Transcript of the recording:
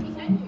美女